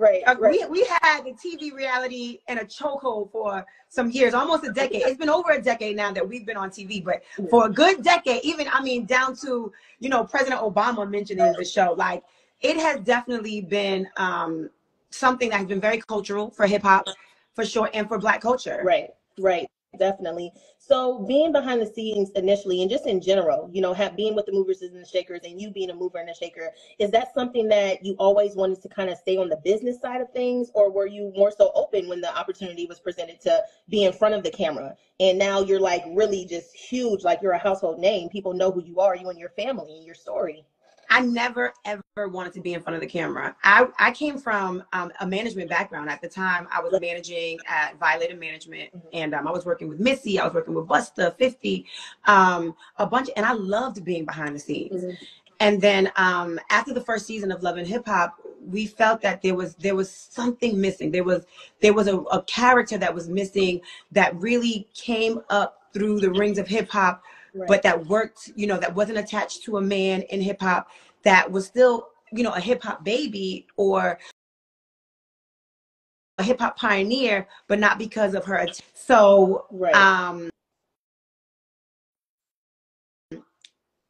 right, Uh, right. We, we had the TV reality and a chokehold for some years, almost a decade. It's been over a decade now that we've been on TV, but for a good decade, even I mean, down to you know President Obama mentioning the show, like it has definitely been um, something that has been very cultural for hip hop, for sure, and for Black culture. Right, right, definitely. So being behind the scenes initially, and just in general, you know, have being with the movers and the shakers, and you being a mover and a shaker, is that something that you always wanted to kind of stay on the business side of things, or were you more so open when the opportunity was presented to be in front of the camera? And now you're like really just huge, like you're a household name. People know who you are, you and your family and your story. I never ever wanted to be in front of the camera. I, I came from um, a management background. At the time, I was managing at Violator Management, Mhm. and um, I was working with Missy. I was working with Busta, Fifty, um, a bunch, and I loved being behind the scenes. Mhm. And then um, after the first season of Love and Hip Hop, we felt that there was there was something missing. There was there was a, a character that was missing that really came up through the rings of hip hop Right. but that worked, you know, that wasn't attached to a man in hip hop, that was still, you know, a hip hop baby or a hip hop pioneer, but not because of her. att- So, right, um,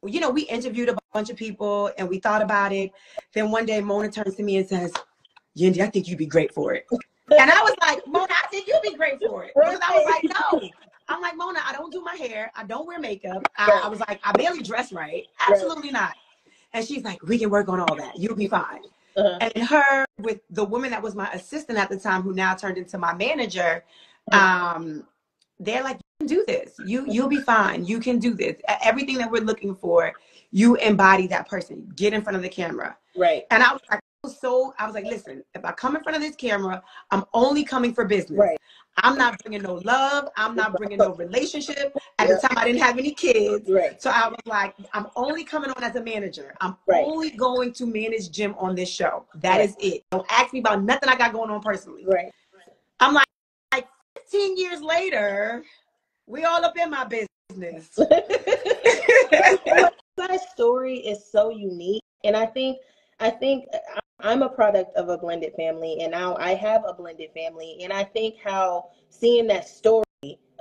you know, we interviewed a bunch of people and we thought about it. Then one day Mona turns to me and says, Yandy, I think you'd be great for it. And I was like, Mona, I think you'd be great for it. Because I was like, no. I'm like, Mona, I don't do my hair. I don't wear makeup. I, I was like, I barely dress right. Absolutely not. And she's like, we can work on all that. You'll be fine. uh-huh. And her with the woman that was my assistant at the time, who now turned into my manager, um, they're like, you can do this. You you'll be fine. You can do this. Everything that we're looking for, you embody that person. Get in front of the camera. right, And I was like, I was so I was like, listen, if I come in front of this camera, I'm only coming for business. right, I'm not bringing no love. I'm not bringing no relationship. At Yeah. the time, I didn't have any kids. right, So I was like, I'm only coming on as a manager. I'm Right. only going to manage Jim on this show. That Right. is it. Don't ask me about nothing I got going on personally. right. I'm like, like 15 years later, we all up in my business. my story is so unique and i think i think i'm a product of a blended family and now i have a blended family and i think how seeing that story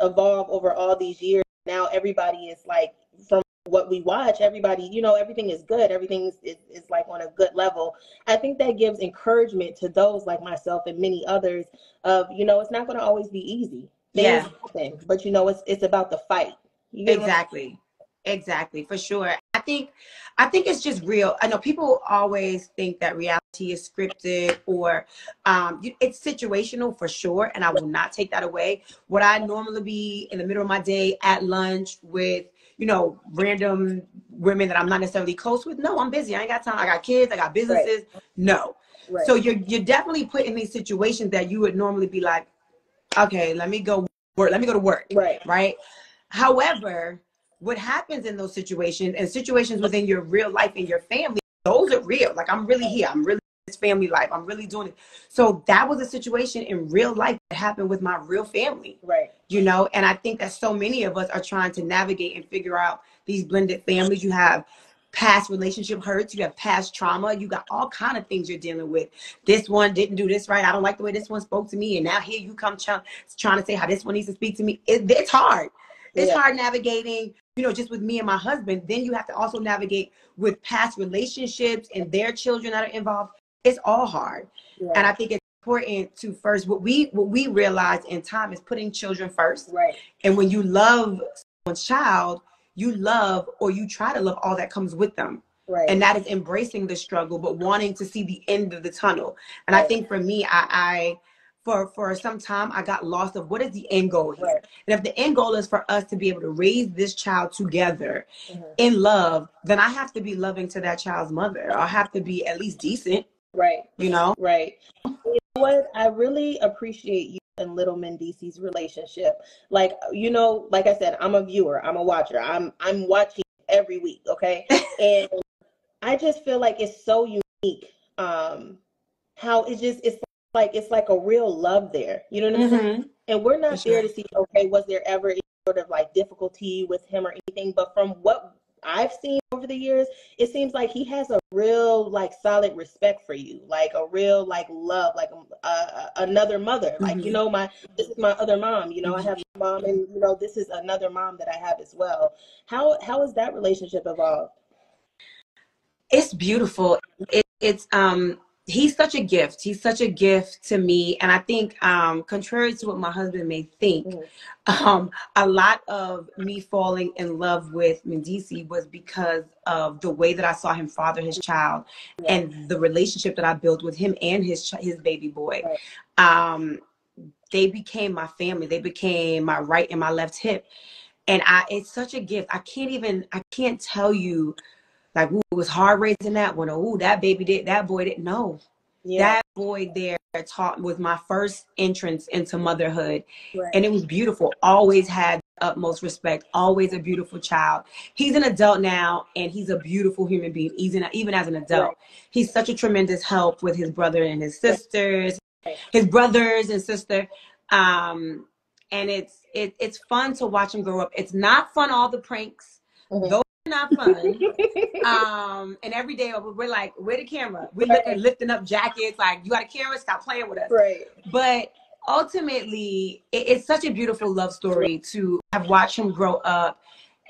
evolve over all these years now everybody is like from what we watch everybody you know everything is good everything is, is, like on a good level i think that gives encouragement to those like myself and many others of you know it's not going to always be easy Things Yeah. happen, but you know it's it's about the fight You Exactly. Exactly, for sure. I think I think it's just real. I know people always think that reality is scripted or um it's situational for sure and I will not take that away. Would I normally be in the middle of my day at lunch with, you know, random women that I'm not necessarily close with? No, I'm busy. I ain't got time. I got kids, I got businesses. No. Right. So you're you're definitely put in these situations that you would normally be like, okay, let me go work. Let me go to work right right? However, what happens in those situations and situations within your real life and your family, those are real. Like I'm really here. I'm really in this family life. I'm really doing it. So that was a situation in real life that happened with my real family, right you know? And I think that so many of us are trying to navigate and figure out these blended families. You have past relationship hurts, you have past trauma, you got all kind of things you're dealing with. This one didn't do this right. I don't like the way this one spoke to me. And now here you come try- trying to say how this one needs to speak to me. It, it's hard. It's Yeah. hard navigating, you know, just with me and my husband. Then you have to also navigate with past relationships and their children that are involved. It's all hard. Yeah. And I think it's important to first what we what we realize in time is putting children first. right And when you love someone's child, you love or you try to love all that comes with them. right And that is embracing the struggle, but wanting to see the end of the tunnel. And I think for me, I, I for for some time I got lost of what is the end goal here. Right. And if the end goal is for us to be able to raise this child together Mhm. in love, then I have to be loving to that child's mother. I have to be at least decent, right you know? right you know what i really appreciate you and little Mendeecees's relationship like you know like i said i'm a viewer i'm a watcher i'm i'm watching every week okay and i just feel like it's so unique um how it's just it's like it's like a real love there you know what i'm saying and we're not For there to see okay was there ever any sort of like difficulty with him or anything but from what I've seen over the years, it seems like he has a real like solid respect for you, like a real like love, like uh, another mother. Like Mhm. you know, my this is my other mom. You know, I have my mom, and you know, this is another mom that I have as well. How how has that relationship evolved? It's beautiful. It, it's um he's such a gift. He's such a gift to me, and I think um contrary to what my husband may think, Mhm. um a lot of me falling in love with Mendeecees was because of the way that I saw him father his child Yeah. and the relationship that I built with him and his ch- his baby boy. Right. Um they became my family. They became my right and my left hip. And I it's such a gift. I can't even I can't tell you like it was hard raising that one. Ooh, that baby did that boy didn't know. Yeah, That boy there taught was my first entrance into motherhood. right. And it was beautiful. Always had utmost respect. Always a beautiful child. He's an adult now and he's a beautiful human being, even even as an adult. Right. He's such a tremendous help with his brother and his sisters, Right. his brothers and sister. Um, and it's it, it's fun to watch him grow up. It's not fun all the pranks. Mhm. Not fun. um, and every day we're like, where the camera? We're looking, lifting up jackets, like, you got a camera? Stop playing with us. right. But ultimately, it, it's such a beautiful love story to have watched him grow up.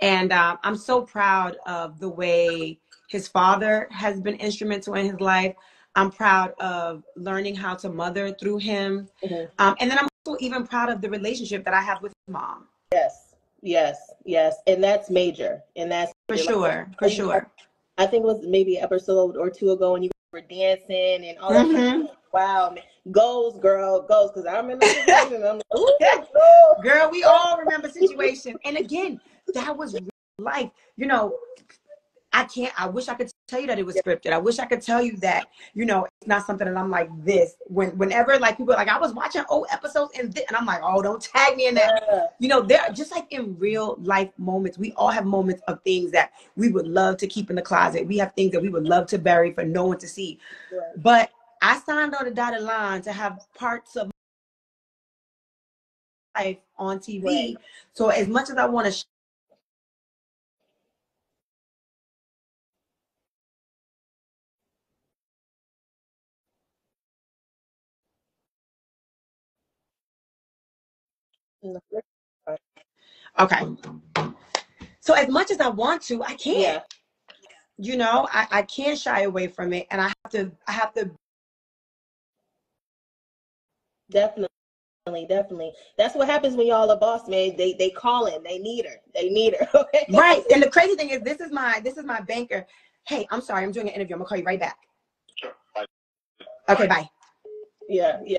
And um, I'm so proud of the way his father has been instrumental in his life. I'm proud of learning how to mother through him. Mhm. Um, and then I'm also even proud of the relationship that I have with his mom. Yes, yes, yes, and that's major, and that's For sure. For sure. I think it was maybe an episode or two ago when you were dancing and all that. Mhm. Wow, man. goals, girl, goals. Because I'm in the situation. I'm like, girl. Girl, we all remember situation. And again, that was real life. You know, I can't, I wish I could tell you that it was scripted. I wish I could tell you that, you know, it's not something that I'm like this. When whenever like people are like, I was watching old episodes and this, and I'm like, oh, don't tag me in that. Yeah, You know, there just like in real life moments, we all have moments of things that we would love to keep in the closet. We have things that we would love to bury for no one to see. right. But I signed on the dotted line to have parts of my life on TV. Right. So as much as I want to okay. So as much as I want to, I can't. Yeah, You know, I, I can't shy away from it. And I have to I have to definitely, definitely. That's what happens when y'all a boss, man. They they call in. They need her. They need her. Okay? right. And the crazy thing is this is my this is my banker. Hey, I'm sorry, I'm doing an interview. I'm gonna call you right back. Sure. Bye. Okay, bye. Yeah, yeah.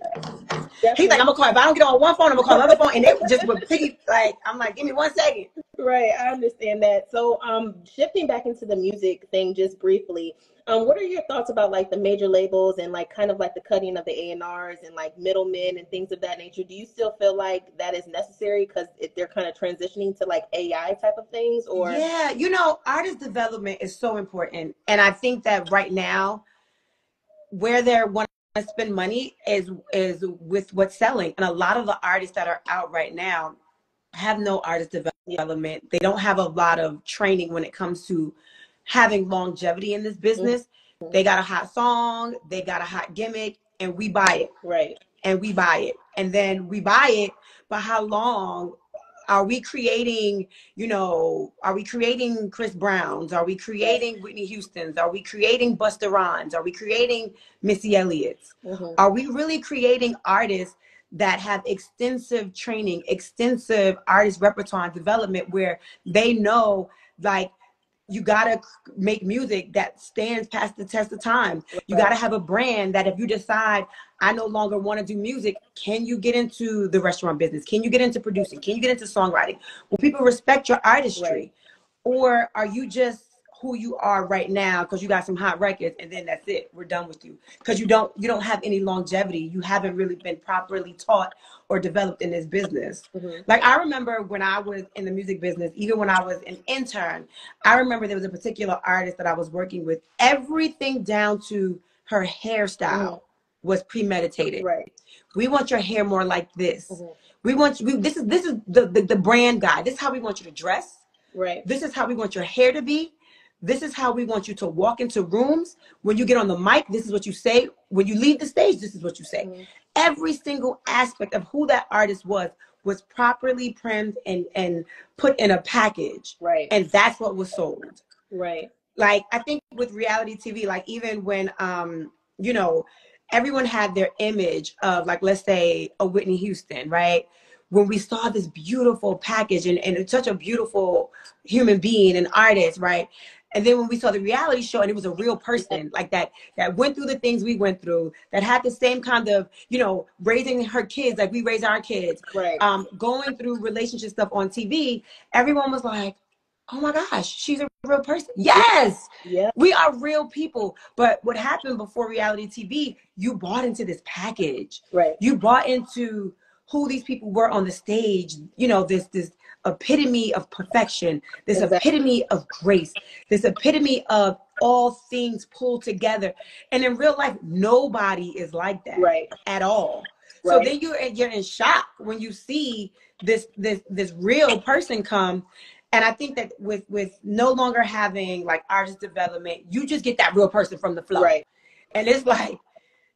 He's like, I'm gonna call. If I don't get on one phone, I'm gonna call another phone, and they just would piggy. Like, I'm like, give me one second. Right, I understand that. So, um, shifting back into the music thing just briefly, um, what are your thoughts about like the major labels and like kind of like the cutting of the A and R's and like middlemen and things of that nature? Do you still feel like that is necessary because they're kind of transitioning to like AI type of things, or Yeah, you know, artist development is so important, and I think that right now, where they're want to spend money is is with what's selling, and a lot of the artists that are out right now have no artist development. Element, they don't have a lot of training when it comes to having longevity in this mm-hmm. business. They got a hot song, they got a hot gimmick, and we buy it right? and we buy it and then we buy it but how long are we creating you know are we creating chris browns? Are we creating whitney houston's? Are we creating busta rhymes? Are we creating missy elliott's? Mhm. are we really creating artists that have extensive training extensive artist repertoire and development where they know like you gotta make music that stands past the test of time. You gotta have a brand that if you decide I no longer want to do music. Can you get into the restaurant business? Can you get into producing? Can you get into songwriting? Will people respect your artistry? Right. Or are you just who you are right now because you got some hot records and then that's it. We're done with you. Because you don't you don't have any longevity. You haven't really been properly taught or developed in this business. Mhm. Like I remember when I was in the music business, even when I was an intern, I remember there was a particular artist that I was working with. Everything down to her hairstyle Mhm. Was premeditated. Right. We want your hair more like this. Mhm. We want you. We, this is this is the, the the brand guide. This is how we want you to dress. Right. This is how we want your hair to be. This is how we want you to walk into rooms. When you get on the mic, this is what you say. When you leave the stage, this is what you say. Mhm. Every single aspect of who that artist was was properly primed and and put in a package, Right. and that's what was sold right. like I think with reality TV, like even when um, you know, everyone had their image of like let's say a Whitney Houston, right? When we saw this beautiful package and, and such a beautiful human being and artist, right? And then when we saw the reality show and it was a real person like that that went through the things we went through, that had the same kind of, you know, raising her kids like we raise our kids, Right. um, going through relationship stuff on TV, everyone was like, oh my gosh, she's a real person. Yes, yeah. we are real people. But what happened before reality TV, you bought into this package. Right. You bought into who these people were on the stage, you know, this this epitome of perfection, this Exactly. epitome of grace, this epitome of all things pulled together. And in real life, nobody is like that Right. at all. So then you're you're in shock when you see this this this real person come. And I think that with with no longer having like artist development, you just get that real person from the flow. Right. And it's like,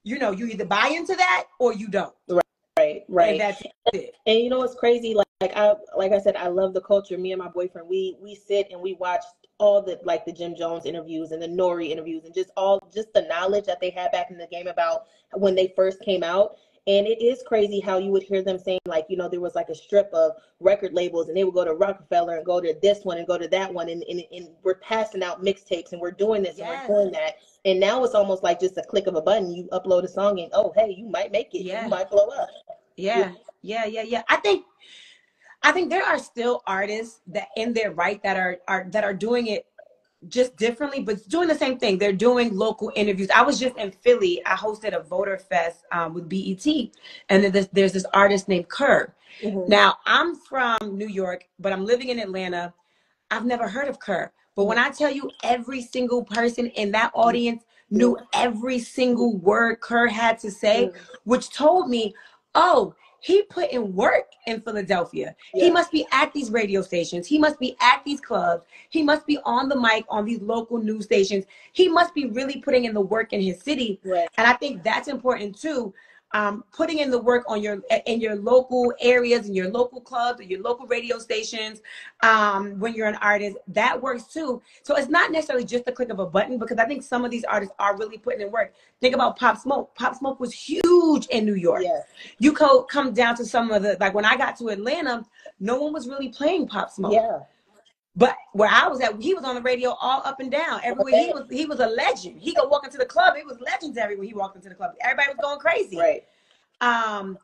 you know, you either buy into that or you don't. Right. Right. Right. And that's it. And you know what's crazy? Like, like I like I said, I love the culture. Me and my boyfriend, we we sit and we watch all the like the Jim Jones interviews and the N.O.R.E. interviews and just all just the knowledge that they had back in the game about when they first came out. And it is crazy how you would hear them saying like, you know, there was like a strip of record labels and they would go to Rockefeller and go to this one and go to that one and, and, and we're passing out mixtapes and we're doing this Yes. and we're doing that. And now it's almost like just a click of a button. You upload a song and oh hey, you might make it. Yeah. You might blow up. Yeah, yeah, yeah, yeah. I think I think there are still artists that in their right that are are that are doing it just differently, but doing the same thing. They're doing local interviews. I was just in Philly. I hosted a voter fest um, with BET, and then there's, there's this artist named Kerr. Mhm. Now I'm from New York, but I'm living in Atlanta. I've never heard of Kerr, but when I tell you, every single person in that audience knew every single word Kerr had to say, Mhm. which told me, oh, he put in work in Philadelphia. He must be at these radio stations. He must be at these clubs. He must be on the mic on these local news stations. He must be really putting in the work in his city. Right. And I think that's important too. Um, putting in the work on your in your local areas, in your local clubs, or your local radio stations. Um, when you're an artist, that works too. So it's not necessarily just the click of a button because I think some of these artists are really putting in work. Think about Pop Smoke. Pop Smoke was huge in New York Yes. you co- come down to some of the like when I got to Atlanta, no one was really playing Pop Smoke. Yeah. But where I was at, he was on the radio all up and down. Everywhere he was, he was a legend. He go walk into the club, it was legendary when he walked into the club. Everybody was going crazy. Right. Um,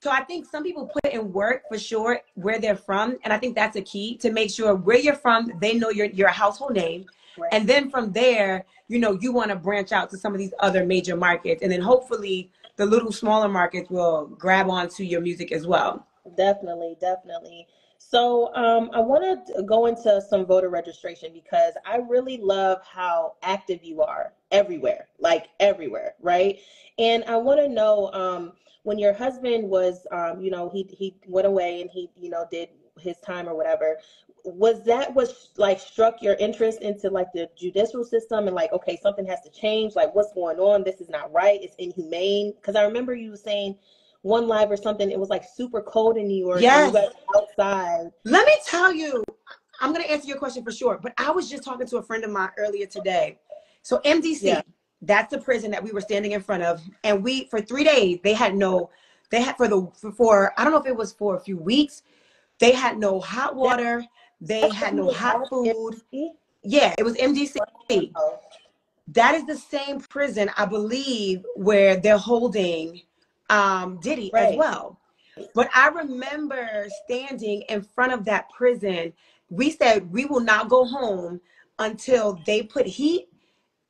so I think some people put in work for sure where they're from, and I think that's a key to make sure where you're from, they know you're you're a household name, Right. and then from there, you know, you want to branch out to some of these other major markets, and then hopefully the little smaller markets will grab onto your music as well. Definitely, definitely. So um, I want to go into some voter registration because I really love how active you are everywhere, like everywhere, right? And I want to know um, when your husband was, um, you know, he he went away and he, you know, did his time or whatever. Was that what like struck your interest into like the judicial system and like, okay, something has to change. Like, what's going on? This is not right. It's inhumane. Because I remember you saying one live or something. It was like super cold in New York. Yes. Outside. Let me tell you, I'm gonna answer your question for sure. But I was just talking to a friend of mine earlier today. So MDC, Yeah. that's the prison that we were standing in front of, and we for three days they had no, they had for the for, for I don't know if it was for a few weeks, they had no hot water, they had no hot food. Yeah, it was MDC. Oh, That is the same prison, I believe, where they're holding um, Diddy as well. But I remember standing in front of that prison. We said we will not go home until they put heat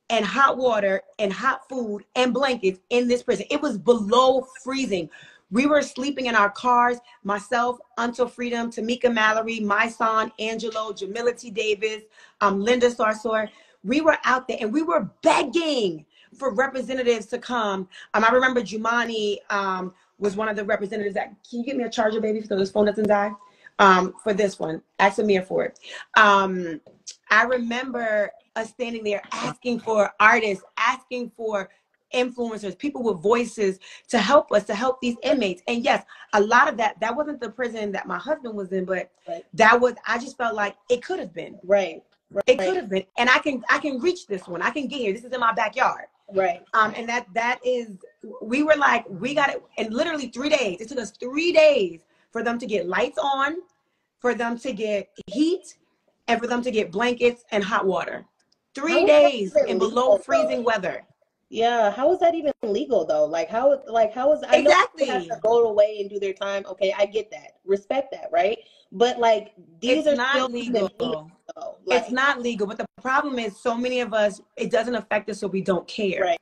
and hot water and hot food and blankets in this prison. It was below freezing. We were sleeping in our cars. Myself, Until Freedom, Tamika Mallory, my son Angelo, Jamila T. Davis, um, Linda Sarsour. We were out there and we were begging for representatives to come. Um, I remember Jumaane um, was one of the representatives that. Can you get me a charger, baby, so this phone doesn't die? um, for this one. Ask Amir for it. Um, I remember us standing there asking for artists, asking for influencers, people with voices to help us, to help these inmates. And yes, a lot of that, that wasn't the prison that my husband was in, but Right. that was, I just felt like it could have been. Right. Right. It could have been. And I can, I can reach this one. I can get here. This is in my backyard. Right. Um, and that, that is, we were like, we got it in literally three days. It took us three days for them to get lights on, for them to get heat, and for them to get blankets and hot water. Three How is that days in below freezing weather. Yeah. How is that even legal though? Like how like how is I know Exactly. people have to go away and do their time. Okay, I get that. Respect that, right? But like these It's are not still legal. Like, it's not legal, but the problem is so many of us, it doesn't affect us, so we don't care. Right.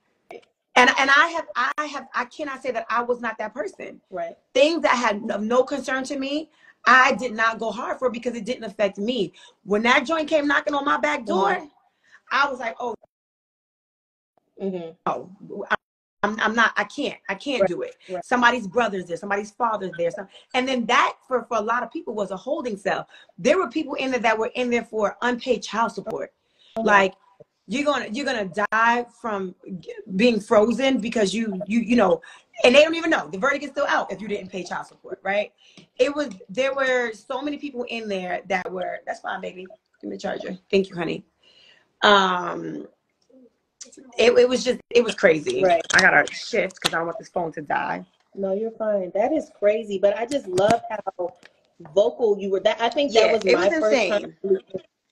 And and I have I have I cannot say that I was not that person. right. Things that had of no concern to me, I did not go hard for because it didn't affect me. When that joint came knocking on my back door, Mhm. I was like, oh hmm no, I'm, I'm not, I can't, I can't Right, do it. right. Somebody's brother's there, somebody's father's there. Some, and then that for, for a lot of people was a holding cell. There were people in there that were in there for unpaid child support. Like you're gonna you're gonna die from being frozen because you you you know, and they don't even know the verdict is still out if you didn't pay child support, right? It was there were so many people in there that were that's fine, baby. Give me the charger. Thank you, honey. Um, it, it was just it was crazy. Right. I gotta shift because I don't want this phone to die. No, you're fine. That is crazy, but I just love how vocal you were. That I think that Yeah, was my was first insane. time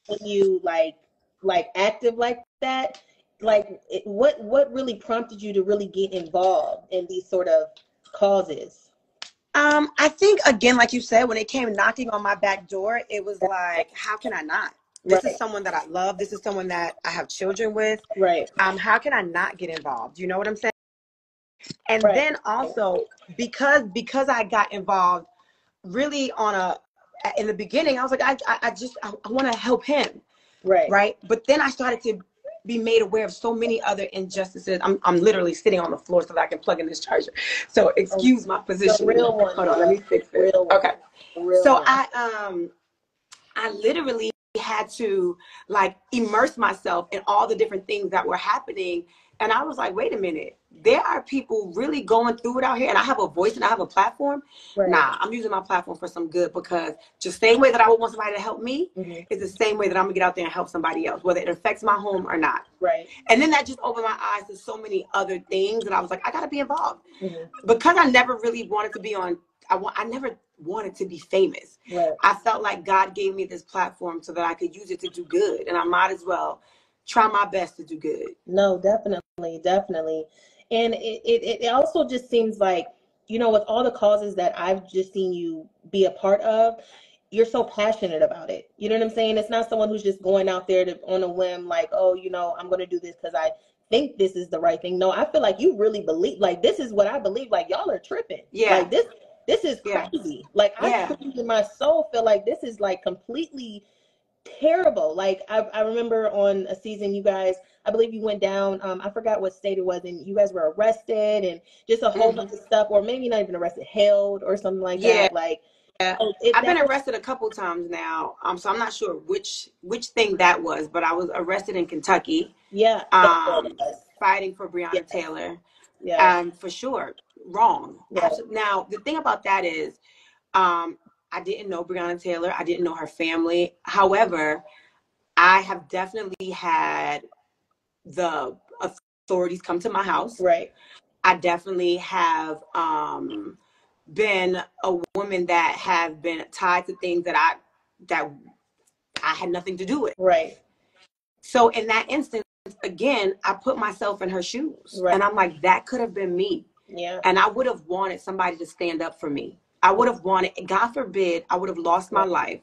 seeing you like like active like that. Like, it, what what really prompted you to really get involved in these sort of causes? Um, I think again, like you said, when it came knocking on my back door, it was like, how can I not? This Right. is someone that I love. This is someone that I have children with. Right. Um, how can I not get involved? You know what I'm saying? And Right. then also because because I got involved really on a in the beginning, I was like, I I, I just I, I want to help him, Right. right? But then I started to be made aware of so many other injustices. I'm I'm literally sitting on the floor so that I can plug in this charger. So excuse my position. real one, Hold on, let me fix it. Real. Okay. Real So one. I um I literally had to like immerse myself in all the different things that were happening. And I was like, wait a minute, there are people really going through it out here, and I have a voice and I have a platform. Right. Nah, I'm using my platform for some good because just same way that I would want somebody to help me Mhm. is the same way that I'm gonna get out there and help somebody else, whether it affects my home or not. Right. And then that just opened my eyes to so many other things, and I was like, I gotta be involved Mhm. because I never really wanted to be on. I want. I never wanted to be famous. Right. I felt like God gave me this platform so that I could use it to do good, and I might as well try my best to do good. No, definitely, definitely. And it, it, it also just seems like, you know, with all the causes that I've just seen you be a part of, you're so passionate about it. You know what I'm saying? It's not someone who's just going out there to on a whim, like, oh, you know, I'm gonna do this because I think this is the right thing. No, I feel like you really believe like this is what I believe. Like y'all are tripping. Yeah. Like this this is Yeah. crazy. Like I Yeah. truly in my soul feel like this is like completely terrible. Like I, I remember on a season you guys, I believe you went down, um, I forgot what state it was, and you guys were arrested and just a whole Mhm. bunch of stuff, or maybe not even arrested, held or something like Yeah. that. Like Yeah. oh, I've been arrested a couple times now, um, so I'm not sure which which thing that was, but I was arrested in Kentucky, yeah, um, fighting for Breonna Yeah. Taylor. Yeah, Um, for sure, wrong. Yeah. Now the thing about that is, um, I didn't know Breonna Taylor. I didn't know her family. However, I have definitely had the authorities come to my house. right, I definitely have um, been a woman that have been tied to things that I that I had nothing to do with. right, So in that instance, again, I put myself in her shoes, Right. and I'm like, that could have been me, yeah, and I would have wanted somebody to stand up for me. I would have wanted, God forbid, I would have lost my life.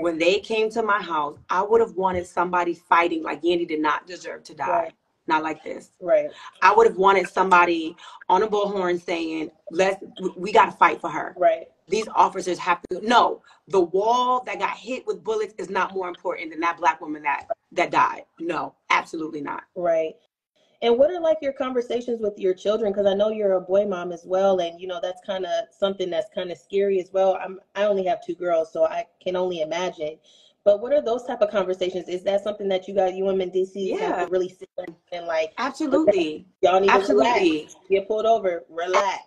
When they came to my house, I would have wanted somebody fighting like Yandy did not deserve to die. Right. Not like this. right, I would have wanted somebody on a bullhorn saying, "Let's, we got to fight for her." right, These officers have to. No, the wall that got hit with bullets is not more important than that black woman that that died. No, absolutely not. right. And what are like your conversations with your children? Because I know you're a boy mom as well, and you know that's kind of something that's kind of scary as well. I'm I only have two girls, so I can only imagine. But what are those type of conversations? Is that something that you got you and DC Yeah. have to really sit and, like Absolutely. y'all need to Absolutely. relax, get pulled over, relax.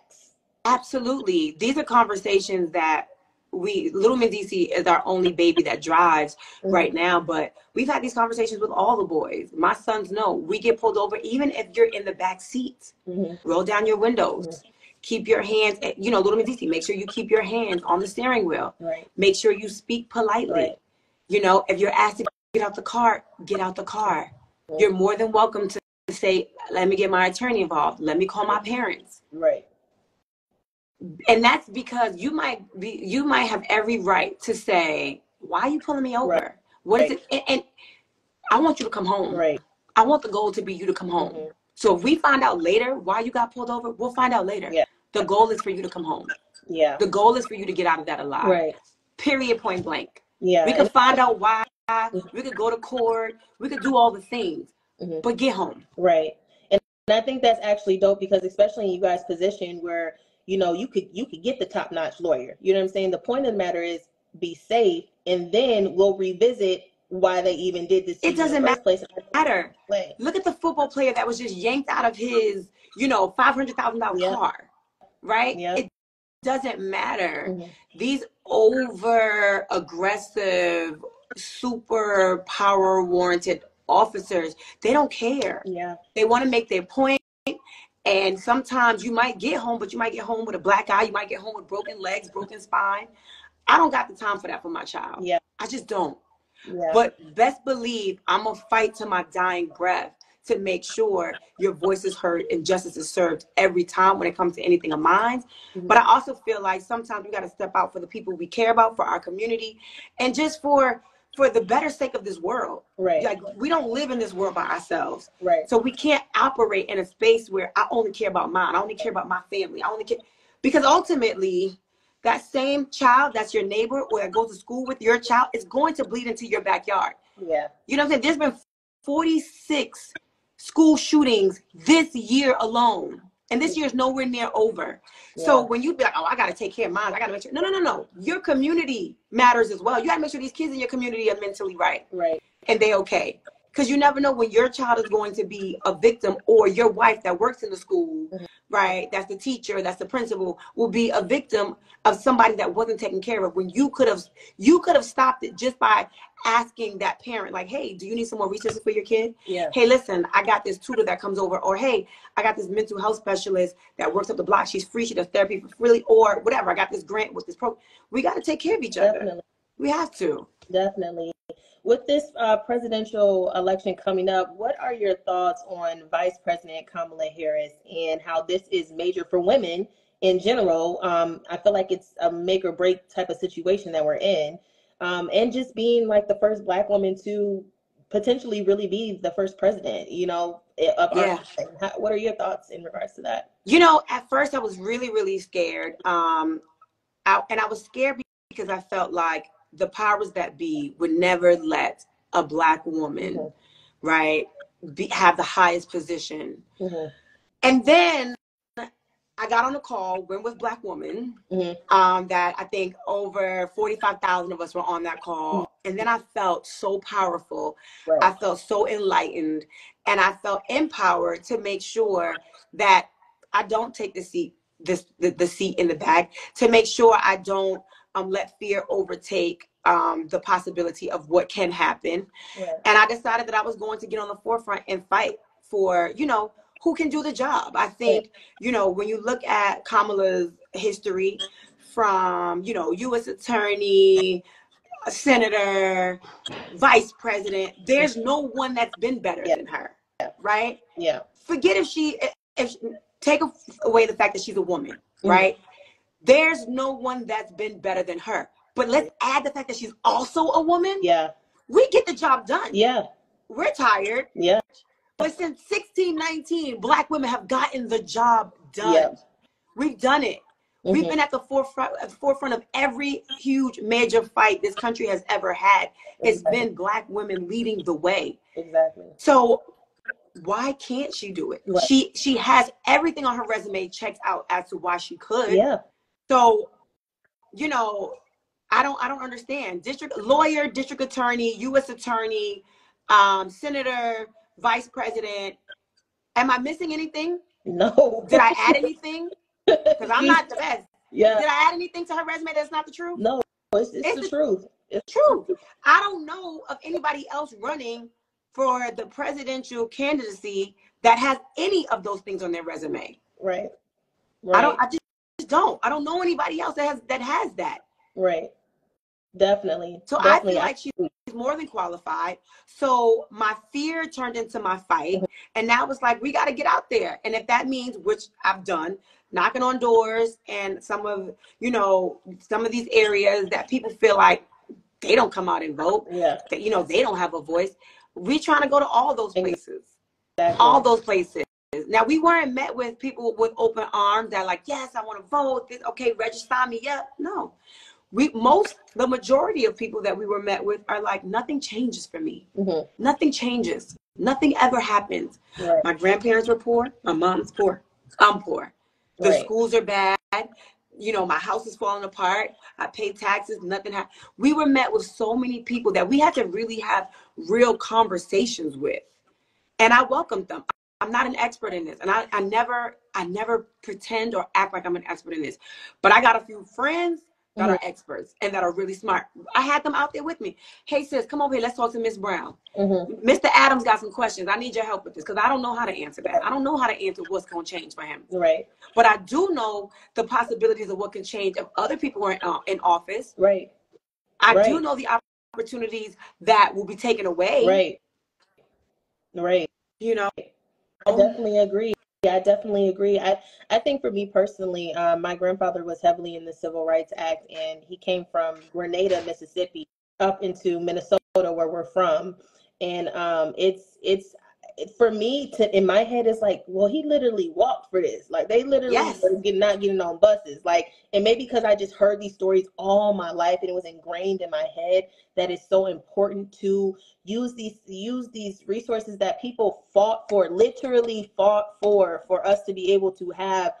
Absolutely. These are conversations that we Little Miss DC is our only baby that drives Mhm. right now, but we've had these conversations with all the boys. My sons know we get pulled over even if you're in the back seat. Mhm. Roll down your windows. Keep your hands, eh, you know, Little Miss DC, make sure you keep your hands on the steering wheel. Right, Make sure you speak politely. right, You know, if you're asked to get out the car, get out the car. You're more than welcome to say, let me get my attorney involved. Let me call my parents. right. And that's because you might be you might have every right to say, why are you pulling me over? Right. What is Right. it? And, and I want you to come home. Right. I want the goal to be you to come home. Mhm. So if we find out later why you got pulled over, we'll find out later. Yeah. The goal is for you to come home. Yeah. The goal is for you to get out of that alive. Right. Period point blank. Yeah. We could find out why. Mhm. We could go to court. We could do all the things. Mhm. But get home. Right. And, and I think that's actually dope because especially in you guys' position where, you know, you could you could get the top notch lawyer. You know what I'm saying? The point of the matter is be safe and then we'll revisit why they even did this It doesn't first place. Matter. Look at the football player that was just yanked out of his, you know, five hundred thousand dollar Yeah. car. Right? Yeah. It doesn't matter. Mhm. These over aggressive, super power warranted officers, they don't care. Yeah. They want to make their point. And sometimes you might get home, but you might get home with a black eye. You might get home with broken legs, broken spine. I don't got the time for that for my child. Yeah. I just don't. Yeah. But best believe I'm gonna fight to my dying breath to make sure your voice is heard and justice is served every time when it comes to anything of mine. Mhm. But I also feel like sometimes we gotta step out for the people we care about, for our community, and just for for the better sake of this world. right. Like we don't live in this world by ourselves. right. So we can't operate in a space where I only care about mine. I only care about my family. I only care because ultimately that same child that's your neighbor or that goes to school with your child is going to bleed into your backyard. Yeah. You know what I'm saying? There's been 46 school shootings this year alone. And this year is nowhere near over. So when you be like, oh, I gotta take care of mine, I gotta make sure. No, no, no, no. Your community matters as well. You gotta make sure these kids in your community are mentally right Right. and they okay. Because you never know when your child is going to be a victim or your wife that works in the school, Mhm. right? That's the teacher, that's the principal, will be a victim of somebody that wasn't taken care of. When you could have you could have stopped it just by asking that parent, like, hey, do you need some more resources for your kid? Yeah. Hey, listen, I got this tutor that comes over, or hey, I got this mental health specialist that works up the block. She's free, she does therapy for free, or whatever. I got this grant with this program. We gotta take care of each other. Definitely. We have to. Definitely. With this uh, presidential election coming up, what are your thoughts on Vice President Kamala Harris and how this is major for women in general? Um, I feel like it's a make or break type of situation that we're in. Um, and just being like the first Black woman to potentially really be the first president, you know, of Yeah. How, what are your thoughts in regards to that? You know, at first I was really, really scared. Um, I, and I was scared because I felt like the powers that be would never let a black woman, Mhm. right, be, have the highest position. Mhm. And then I got on a call, went with black woman, Mhm. um, that I think over 45,000 of us were on that call. And then I felt so powerful. Right. I felt so enlightened and I felt empowered to make sure that I don't take the seat this the, the seat in the back to make sure I don't um, let fear overtake um, the possibility of what can happen. Yeah. And I decided that I was going to get on the forefront and fight for, you know, who can do the job. I think, you know, when you look at Kamala's history from, you know, U.S. attorney, senator, vice president, there's no one that's been better Yeah. than her, right? Yeah. Forget if she, if take away the fact that she's a woman, Mhm. right? There's no one that's been better than her. But let's add the fact that she's also a woman. Yeah. We get the job done. Yeah. We're tired. Yeah. But since 1619, black women have gotten the job done. Yeah. We've done it. We've Mhm. been at the forefront, at the forefront of every huge major fight this country has ever had. It's Exactly. been black women leading the way. Exactly. So why can't she do it? Right. She she has everything on her resume checked out as to why she could. Yeah. So, you know, I don't I don't understand. District lawyer, district attorney, U.S. attorney, um, senator, vice president. Am I missing anything? No. Did I add anything? Because I'm not the best. Yeah. Did I add anything to her resume that's not the truth? No. It's, it's, It's the the- truth. It's True. I don't know of anybody else running for the presidential candidacy that has any of those things on their resume. Right. Right. I don't. I just, just don't. I don't know anybody else that has that has that. Right. Definitely. So Definitely. I feel like she's more than qualified. So my fear turned into my fight, mm-hmm. and now it's like we got to get out there. And if that means, which I've done, knocking on doors and some of you know some of these areas that people feel like they don't come out and vote, yeah. that you know they don't have a voice. We trying to go to all those places, Exactly. all those places. Now we weren't met with people with open arms that like, yes, I want to vote. This, okay, register me. Yeah, no. We most the majority of people that we were met with are like, nothing changes for me. Mhm. Nothing changes. Nothing ever happens. Right. My grandparents were poor. My mom's poor. I'm poor. The Right. schools are bad. You know, my house is falling apart. I pay taxes. Nothing happened. We were met with so many people that we had to really have real conversations with. And I welcomed them. I'm not an expert in this. And I, I never, I never pretend or act like I'm an expert in this. But I got a few friends that are experts and that are really smart. I had them out there with me. Hey sis, come over here. Let's talk to Miss Brown. Mhm. Mr. Adams got some questions. I need your help with this because I don't know how to answer that. I don't know how to answer what's going to change for him. Right. But I do know the possibilities of what can change if other people are in, uh, in office. Right. I do know the opportunities that will be taken away. Right. Right. You know, I definitely agree. Yeah, I definitely agree. I, I think for me personally, um, my grandfather was heavily in the Civil Rights Act, and he came from Grenada, Mississippi, up into Minnesota, where we're from. And um, it's it's it- for me to in my head it's like, well, he literally walked for this. Like they literally Yes. were not getting on buses. Like, and maybe because I just heard these stories all my life and it was ingrained in my head that it's so important to use these use these resources that people fought for literally fought for for us to be able to have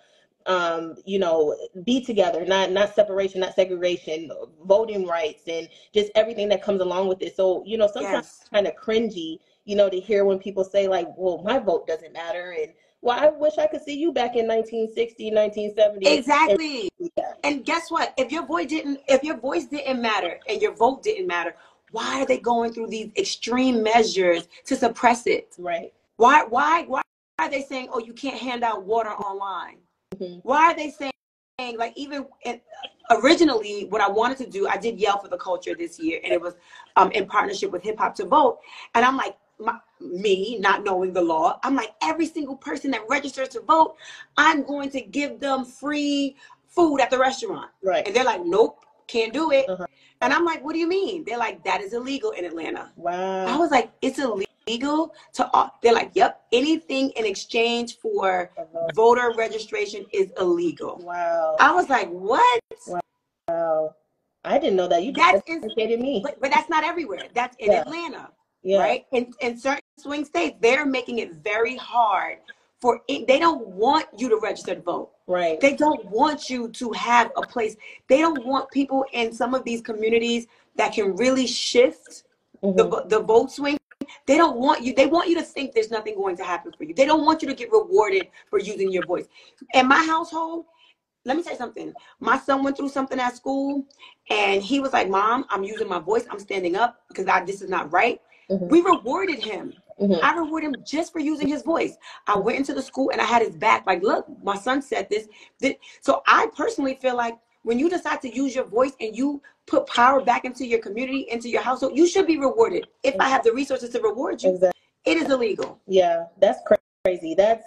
um you know be together not not separation not segregation voting rights and just everything that comes along with it so you know sometimes yes. it's kind of cringy you know to hear when people say like well my vote doesn't matter and well i wish i could see you back in 1960 1970 Exactly. Yeah. And guess what? If your voice didn't, if your voice didn't matter and your vote didn't matter, why are they going through these extreme measures to suppress it? right Why, why, why are they saying, oh, you can't hand out water online? Mhm. Why are they saying, like, even originally, what I wanted to do, I did Yell for the Culture this year, and it was um, in partnership with Hip Hop to Vote. And I'm like, my, me not knowing the law, I'm like, every single person that registers to vote, I'm going to give them free food at the restaurant. right And they're like, nope, can't do it. Uh-huh. And I'm like, what do you mean? They're like, that is illegal in Atlanta. Wow. I was like, it's illegal to. uh," They're like, yep, anything in exchange for voter registration is illegal. wow I was like, what? wow i didn't know that you That just is- educated me But, but that's not everywhere. That's in Yeah. Atlanta, yeah right? In, in certain swing states, they're making it very hard for it. They don't want you to register to vote. right They don't want you to have a place. They don't want people in some of these communities that can really shift the, Mhm. vo- the vote swing. They don't want you. They want you to think there's nothing going to happen for you. They don't want you to get rewarded for using your voice. In my household, let me say something. My son went through something at school, and he was like, "Mom, I'm using my voice. I'm standing up because I, this is not right." Mhm. We rewarded him. Mhm. I rewarded him just for using his voice. I went into the school and I had his back. Like, look, my son said this. Th- So I personally feel like when you decide to use your voice and you put power back into your community, into your household, you should be rewarded. If I have the resources to reward you, exactly it is illegal. Yeah, that's crazy. That's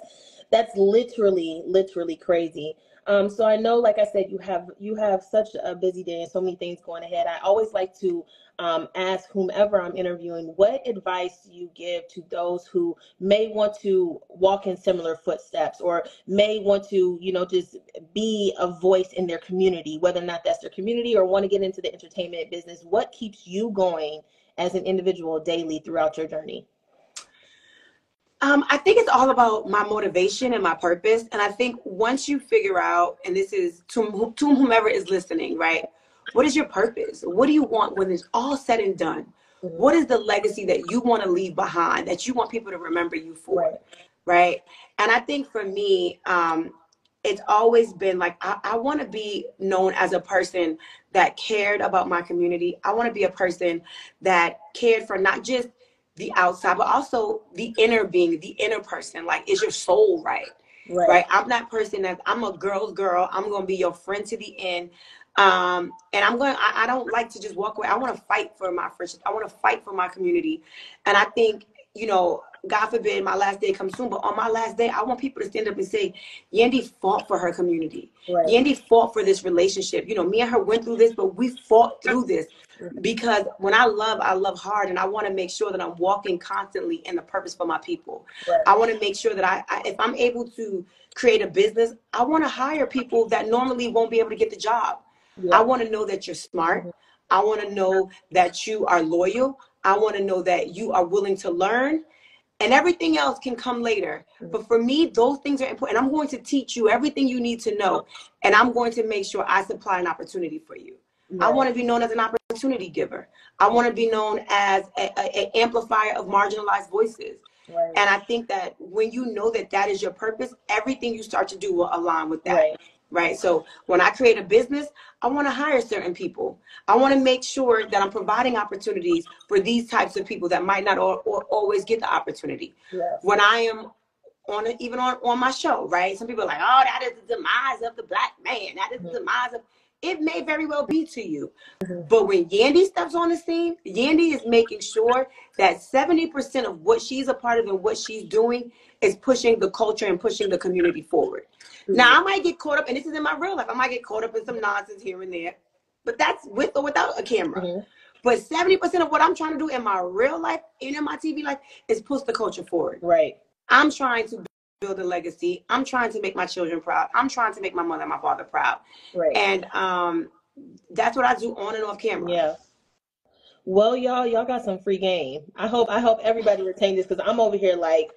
that's literally literally crazy. Um, so I know, like I said, you have you have such a busy day and so many things going ahead. I always like to um, ask whomever I'm interviewing, what advice do you give to those who may want to walk in similar footsteps or may want to, you know, just be a voice in their community, whether or not that's their community or want to get into the entertainment business. What keeps you going as an individual daily throughout your journey? Um, I think it's all about my motivation and my purpose. And I think once you figure out, and this is to, to whomever is listening, right? What is your purpose? What do you want when it's all said and done? What is the legacy that you want to leave behind that you want people to remember you for? Right. right? And I think for me, um, it's always been like I, I want to be known as a person that cared about my community. I want to be a person that cared for not just the outside, but also the inner being, the inner person. Like, is your soul right? Right. right? I'm that person that I'm a girl's girl. I'm gonna be your friend to the end. Um, and I'm going. I, I don't like to just walk away. I want to fight for my friendship. I want to fight for my community. And I think you know, God forbid my last day comes soon, but on my last day, I want people to stand up and say, Yandy fought for her community. Right. Yandy fought for this relationship. You know, me and her went through this, but we fought through this because when I love, I love hard, and I want to make sure that I'm walking constantly in the purpose for my people. Right. I want to make sure that I, I, if I'm able to create a business, I want to hire people that normally won't be able to get the job. Yeah. I want to know that you're smart. Mm-hmm. I want to know that you are loyal. I want to know that you are willing to learn and everything else can come later. But for me, those things are important. I'm going to teach you everything you need to know, and I'm going to make sure I supply an opportunity for you. I want to be known as an opportunity giver. I want to be known as an amplifier of marginalized voices. Right. And I think that when you know that that is your purpose, everything you start to do will align with that. Right right? So when I create a business, I want to hire certain people. I want to make sure that I'm providing opportunities for these types of people that might not or, or always get the opportunity. Yes. When I am on a, even on, on my show, right? Some people are like, oh, that is the demise of the black man. That is mm-hmm. the demise of it may very well be to you. Mm-hmm. But when Yandy steps on the scene, Yandy is making sure that 70% of what she's a part of and what she's doing is pushing the culture and pushing the community forward. Mm-hmm. Now, I might get caught up, and this is in my real life, I might get caught up in some nonsense here and there, but that's with or without a camera. Mm-hmm. But 70% of what I'm trying to do in my real life and in my TV life is push the culture forward. Right. I'm trying to build a legacy. I'm trying to make my children proud. I'm trying to make my mother and my father proud. Right. And um, that's what I do on and off camera. Yeah. Well, y'all, y'all got some free game. I hope I hope everybody retain this because I'm over here like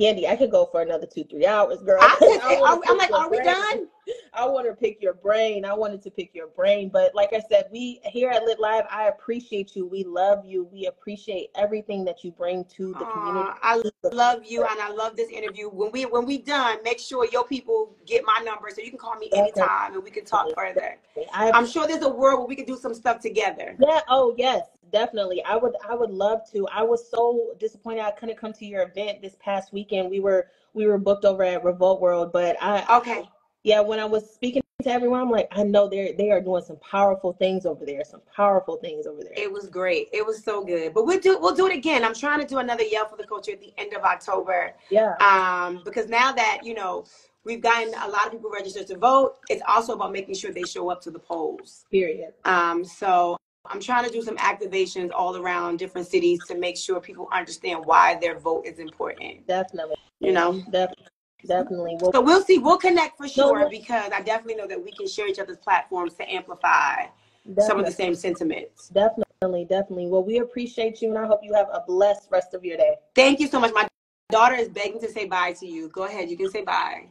Yandy, I could go for another two, three hours, girl. I am like, are we done? I want to pick your brain. I wanted to pick your brain. But like I said, we here at Lit Live, I appreciate you. We love you. We appreciate everything that you bring to the community. I love you and I love this interview. When we when we done, make sure your people get my number so you can call me anytime and we can talk further. I'm sure there's a world where we can do some stuff together. Yeah, oh yes definitely i would i would love to i was so disappointed i couldn't come to your event this past weekend we were we were booked over at revolt world but i okay yeah when i was speaking to everyone i'm like i know they're they are doing some powerful things over there some powerful things over there it was great it was so good but we'll do we'll do it again i'm trying to do another yell for the culture at the end of october yeah um because now that you know we've gotten a lot of people registered to vote it's also about making sure they show up to the polls period um so I'm trying to do some activations all around different cities to make sure people understand why their vote is important. Definitely. You know? Definitely. Definitely. We'll, so we'll see. We'll connect for sure no, because I definitely know that we can share each other's platforms to amplify definitely. some of the same sentiments. Definitely, definitely. Well, we appreciate you and I hope you have a blessed rest of your day. Thank you so much. My daughter is begging to say bye to you. Go ahead. You can say bye.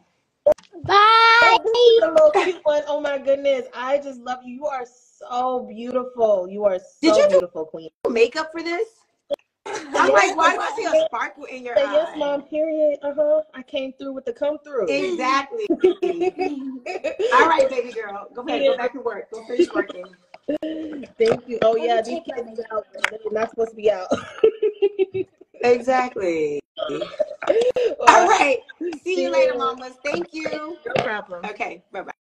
Bye. Oh my goodness. I just love you. You are so beautiful. You are so Did you beautiful, Queen. Makeup for this? I'm like, why do I see a sparkle in your eye? Yes, mom. Period. Uh huh. I came through with the come through. Exactly. All right, baby girl. Go ahead. Go back to work. Go finish working. Thank you. Oh yeah, these kids are out. They're not supposed to be out. exactly. All right. See you later, mamas. Thank you. No problem. Okay. Bye bye.